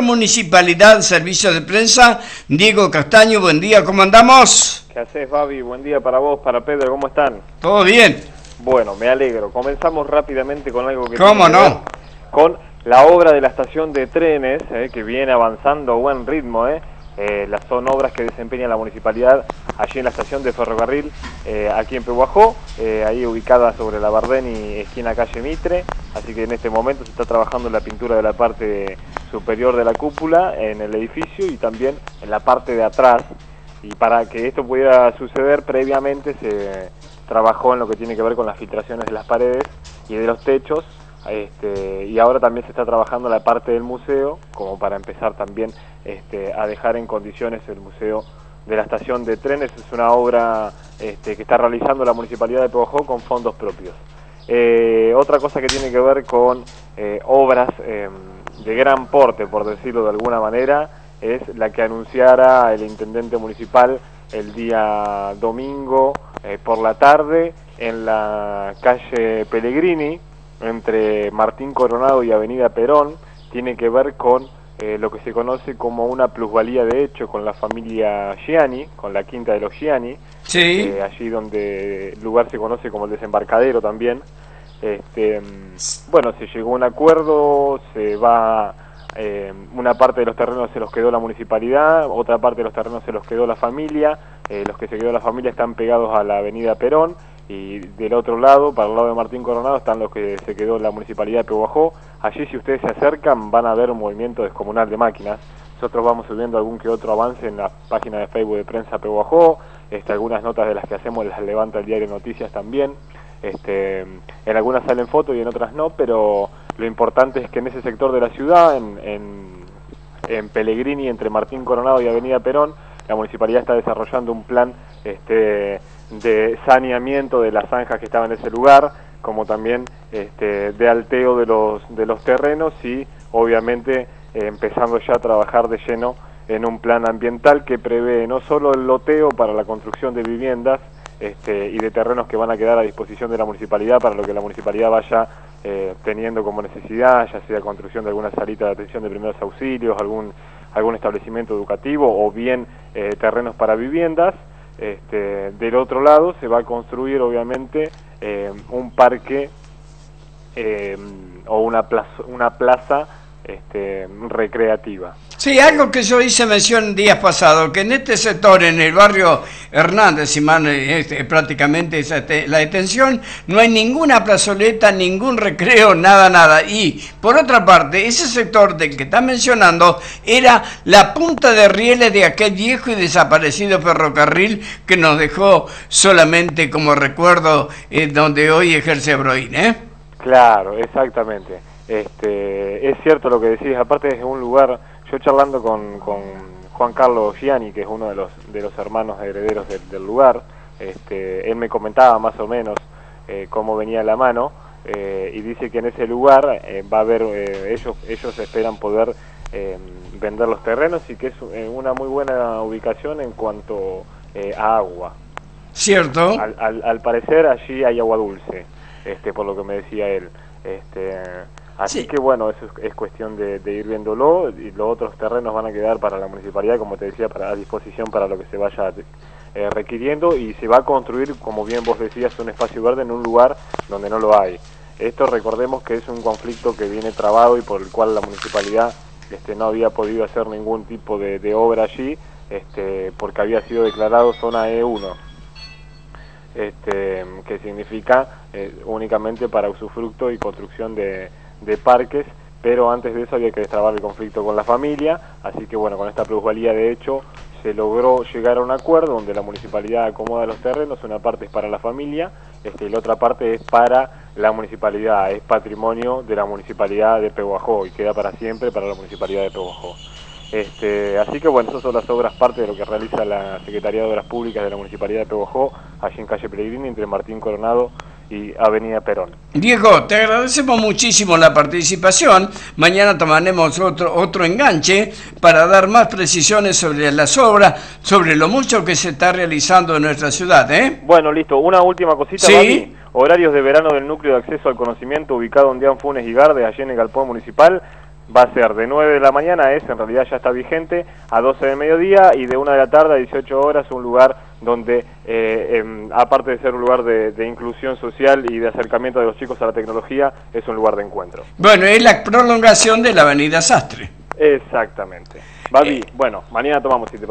Municipalidad, Servicio de Prensa, Diego Castaño, buen día, ¿cómo andamos? ¿Qué haces, Babi? Buen día para vos, para Pedro, ¿cómo están? ¿Todo bien? Bueno, me alegro. Comenzamos rápidamente con algo que ¿Cómo no? con la obra de la estación de trenes, eh, que viene avanzando a buen ritmo, ¿eh? Eh, las son obras que desempeña la municipalidad allí en la estación de ferrocarril, eh, aquí en Pehuajó, eh, ahí ubicada sobre la Bardén y esquina calle Mitre, así que en este momento se está trabajando la pintura de la parte superior de la cúpula en el edificio y también en la parte de atrás, y para que esto pudiera suceder previamente se trabajó en lo que tiene que ver con las filtraciones de las paredes y de los techos, este, y ahora también se está trabajando la parte del museo, como para empezar también este, a dejar en condiciones el museo de la estación de trenes. Es una obra este, que está realizando la Municipalidad de Pehuajó con fondos propios. Eh, otra cosa que tiene que ver con eh, obras eh, de gran porte, por decirlo de alguna manera, es la que anunciara el intendente municipal el día domingo eh, por la tarde en la calle Pellegrini, entre Martín Coronado y Avenida Perón, tiene que ver con eh, lo que se conoce como una plusvalía de hecho con la familia Gianni, con la quinta de los Gianni, Sí. eh, allí donde el lugar se conoce como el desembarcadero también. Este, bueno, se llegó a un acuerdo, se va, eh, una parte de los terrenos se los quedó la municipalidad, otra parte de los terrenos se los quedó la familia, eh, los que se quedó la familia están pegados a la avenida Perón, y del otro lado, para el lado de Martín Coronado, están los que se quedó la municipalidad de Pehuajó. Allí si ustedes se acercan van a ver un movimiento descomunal de máquinas. Nosotros vamos subiendo algún que otro avance en la página de Facebook de Prensa Pehuajó, este, algunas notas de las que hacemos las levanta el diario Noticias también. Este, en algunas salen fotos y en otras no, pero lo importante es que en ese sector de la ciudad, en, en, Pellegrini, entre Martín Coronado y Avenida Perón, la municipalidad está desarrollando un plan este, de saneamiento de las zanjas que estaban en ese lugar, como también este, de alteo de los, de los terrenos y obviamente empezando ya a trabajar de lleno en un plan ambiental que prevé no solo el loteo para la construcción de viviendas este, y de terrenos que van a quedar a disposición de la municipalidad para lo que la municipalidad vaya eh, teniendo como necesidad, ya sea construcción de alguna salita de atención de primeros auxilios, algún, algún establecimiento educativo o bien eh, terrenos para viviendas. Este, del otro lado se va a construir obviamente eh, un parque eh, o una plaza, una plaza este, recreativa. Sí, algo que yo hice mención días pasados, que en este sector, en el barrio Hernández, si mal, este, prácticamente la detención, no hay ninguna plazoleta, ningún recreo, nada, nada. Y por otra parte, ese sector del que está mencionando era la punta de rieles de aquel viejo y desaparecido ferrocarril que nos dejó solamente como recuerdo eh, donde hoy ejerce Broín, ¿eh? Claro, exactamente. Este, es cierto lo que decís, aparte es un lugar, yo charlando con, con Juan Carlos Gianni, que es uno de los, de los hermanos herederos del, del lugar, este, él me comentaba más o menos eh, cómo venía la mano, eh, y dice que en ese lugar eh, va a haber, eh, ellos, ellos esperan poder vender los terrenos y que es una muy buena ubicación en cuanto eh, a agua. ¿Cierto? Al, al, al parecer allí hay agua dulce, este, por lo que me decía él. Este, así Sí. que bueno, eso es, es cuestión de, de ir viéndolo y los otros terrenos van a quedar para la municipalidad, como te decía, para a disposición para lo que se vaya eh, requiriendo y se va a construir, como bien vos decías, un espacio verde en un lugar donde no lo hay. Esto recordemos que es un conflicto que viene trabado y por el cual la municipalidad este, no había podido hacer ningún tipo de, de obra allí este, porque había sido declarado zona E1 este, que significa eh, únicamente para usufructo y construcción de, de parques, pero antes de eso había que destrabar el conflicto con la familia, así que bueno, con esta plusvalía de hecho se logró llegar a un acuerdo donde la municipalidad acomoda los terrenos, una parte es para la familia este, y la otra parte es para la municipalidad, es patrimonio de la municipalidad de Pehuajó y queda para siempre para la municipalidad de Pehuajó. Este, así que bueno, esas son las obras, parte de lo que realiza la Secretaría de Obras Públicas de la Municipalidad de Pehuajó, allí en calle Pellegrini, entre Martín Coronado y Avenida Perón. Diego, te agradecemos muchísimo la participación. Mañana tomaremos otro, otro enganche para dar más precisiones sobre las obras, sobre lo mucho que se está realizando en nuestra ciudad. ¿eh? Bueno, listo. Una última cosita, Sí. Babi. Horarios de verano del Núcleo de Acceso al Conocimiento ubicado en Dian Funes y Garde, allí en el Galpón Municipal. va a ser de 9 de la mañana, es en realidad ya está vigente, a 12 de mediodía y de 1 de la tarde a 18 horas, un lugar donde, eh, em, aparte de ser un lugar de, de, inclusión social y de acercamiento de los chicos a la tecnología, es un lugar de encuentro. Bueno, es la prolongación de la avenida Sastre. Exactamente. Babi, eh. bueno, mañana tomamos si te